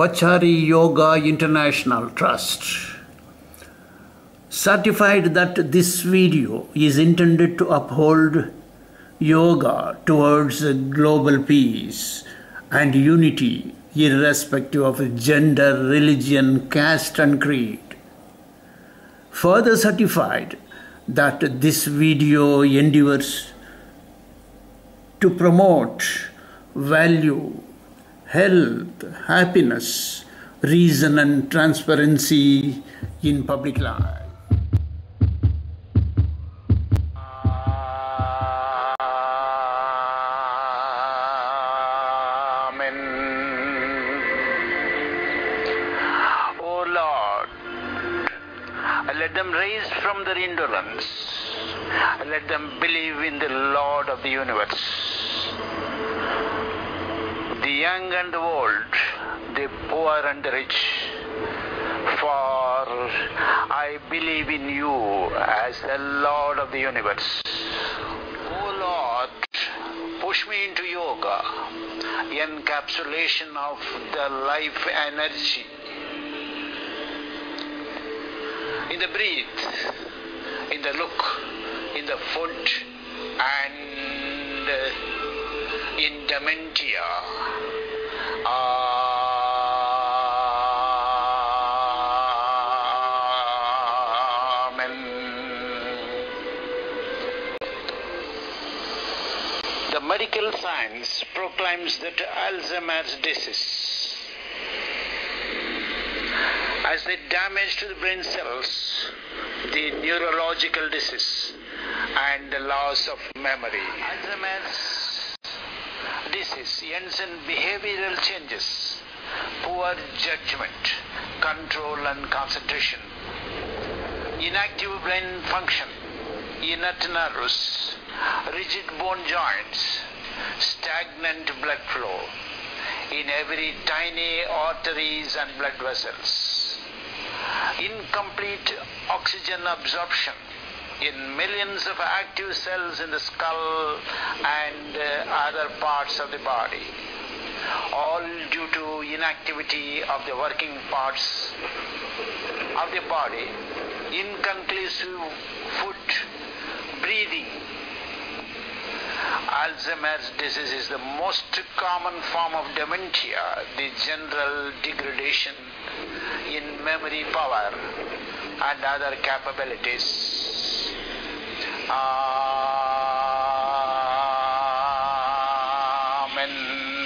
Pachari Yoga International Trust certified that this video is intended to uphold yoga towards global peace and unity irrespective of gender, religion, caste and creed. Further certified that this video endeavors to promote value, health, happiness, reason and transparency in public life. Amen. O Lord, let them rise from their indolence. Let them believe in the Lord of the universe. Young and old, the poor and the rich. For I believe in you as the Lord of the universe. O Lord, push me into yoga, encapsulation of the life energy. In the breath, in the look, in the foot, and in dementia. Ah. Amen. The medical science proclaims that Alzheimer's disease as the damage to the brain cells, the neurological disease, and the loss of memory. Alzheimer's disease ends in behavioral changes, poor judgment, control and concentration, inactive brain function, inert nerves, rigid bone joints, stagnant blood flow in every tiny arteries and blood vessels, incomplete oxygen absorption in millions of active cells in the skull and uh, other parts of the body, all due to inactivity of the working parts of the body, inconclusive foot breathing. Alzheimer's disease is the most common form of dementia, the general degradation in memory power and other capabilities. Amen.